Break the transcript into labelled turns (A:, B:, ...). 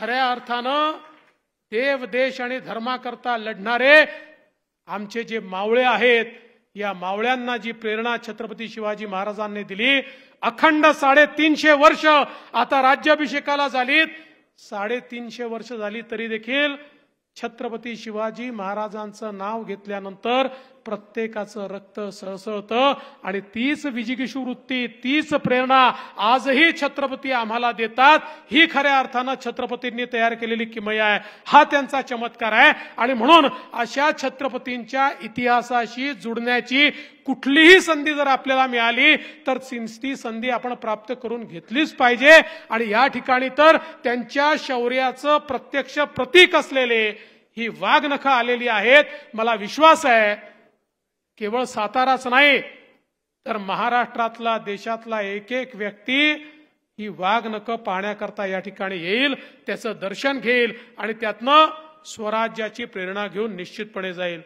A: खऱ्या अर्थानं देव देश आणि धर्माकरता लढणारे आमचे जे मावळे आहेत या मावळ्यांना जी प्रेरणा छत्रपती शिवाजी महाराजांनी दिली अखंड साडेतीनशे वर्ष आता राज्याभिषेकाला झालीत. साडेतीनशे वर्ष झाली तरी देखील छत्रपती शिवाजी महाराजांचं नाव घेतल्यानंतर प्रत्येकाचं रक्त सळसळतं आणि तीच विजिगिषू वृत्ती तीच प्रेरणा आजही छत्रपती आम्हाला देतात. ही खऱ्या अर्थानं छत्रपतींनी तयार केलेली किमया आहे. हा त्यांचा चमत्कार आहे. आणि म्हणून अशा छत्रपतींच्या इतिहासाशी जुडण्याची कुठलीही संधी जर आपल्याला मिळाली तर ती संधी आपण प्राप्त करून घेतलीच पाहिजे. आणि या ठिकाणी तर त्यांच्या शौर्याचं प्रत्यक्ष प्रतीक असलेले ही वाघनखं आलेली आहेत. मला विश्वास आहे केवळ साताराच नाही तर महाराष्ट्रातला देशातला एक एक व्यक्ती ही वाघ नक पाहण्याकरता या ठिकाणी येईल त्याचं दर्शन घेईल आणि त्यातनं स्वराज्याची प्रेरणा घेऊन निश्चितपणे जाईल.